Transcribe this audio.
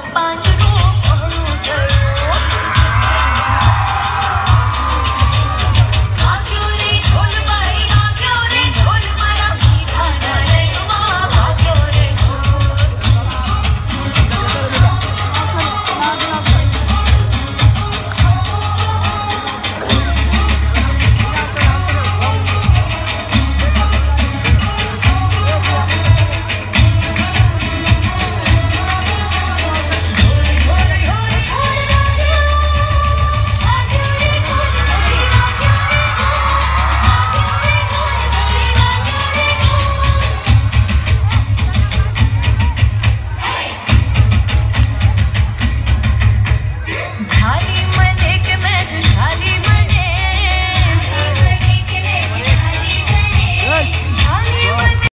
up